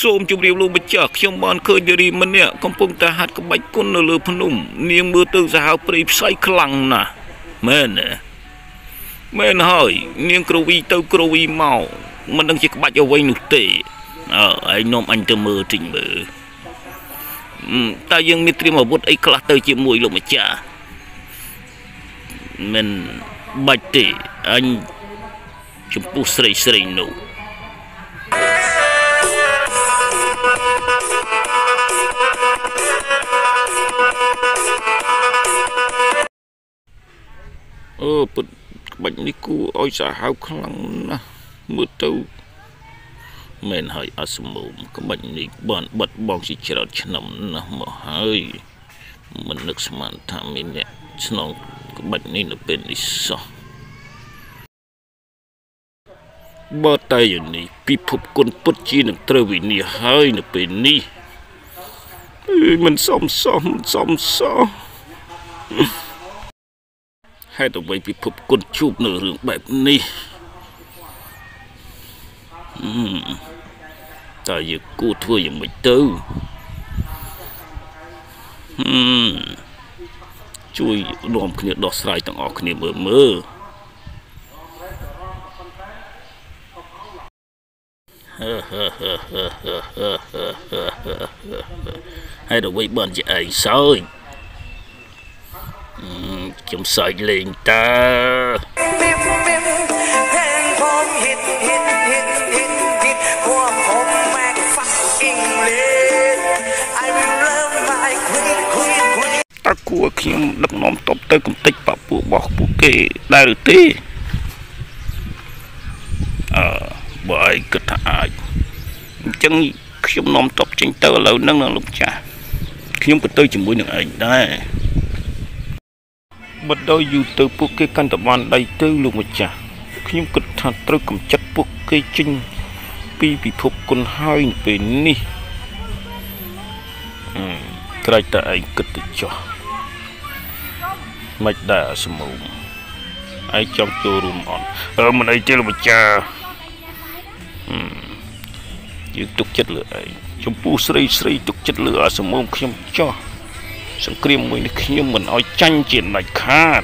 សូមជម្រាបលោកម្ចាស់ខ្ញុំបានឃើញនារីម្នាក់កំពុងតែហាត់ក្បាច់គុននៅលើភ្នំនាងមើលទៅសាហាវព្រៃផ្សៃខ្លាំងណាស់មែនទេមែនហើយ នាងក្រវីទៅក្រវីមកមិនដឹងជាក្បាច់អ្វីនោះទេអើឯងនាំអញទៅមើលទិញមើលអឺតើយើងមានត្រៀមអាវុធអីខ្លះទៅជាមួយលោកម្ចាស់មិនបាច់ទេអញចំពោះស្រីស្រីនោះ អឺពិតក្បាច់នេះគួរឲ្យសាហាវខ្លាំងណាស់មើលទៅមែនហើយអសមូមក្បាច់នេះបានបាត់បង់ជាច្រើនឆ្នាំណាស់មកហើយមិននឹកស្មានថាមានអ្នកស្នងក្បាច់នេះនៅពេលនេះសោះបើតែយនេះពិភពគុណពុតជានឹងត្រូវវិនិច្ឆ័យហើយនៅពេលនេះអឺមិនសមសោះមិនសមសោះ ហេតុអ្វីពិភពគុណជួបនៅរឿងបែបនេះអឺតើយើងគួរធ្វើយ៉ាងម៉េចទៅហឹមជួយនាំគ្នាដោះស្រាយទាំងអស់គ្នាមើលមើលហើយអ្វីបានជាឯងសើច ខ្ញុំសើចលេងតើតើគួរខ្ញុំដឹកនាំតបទៅកំតិចបពួករបស់ពួកគេដែរឬទេអឺបើឯងគិតថាអាចអញ្ចឹងខ្ញុំនាំតបចេញទៅឥឡូវហ្នឹងលោកចាស់ខ្ញុំក៏ទៅជាមួយនឹងឯងដែរ បើដល់យូរទៅពួកគេកាន់តែបានដៃទៅលោកម្ចាស់ខ្ញុំគិតថាត្រូវកម្ចាត់ពួកគេចេញពីពិភពគុណហើយនៅពេលនេះអឺក្រែកតែឯងគិតទៅចុះមិនដែរអាសមូមឯងចង់ចូលរួមអត់អឺមិនអីទេលោកម្ចាស់ហឹមយើងទុកចិត្តលើឯងចំពោះស្រីស្រីទុកចិត្តលើអាសមូមខ្ញុំចោះ សង្គ្រាមមួយនេះខ្ញុំមិនអោយចាញ់ជាដាច់ខាត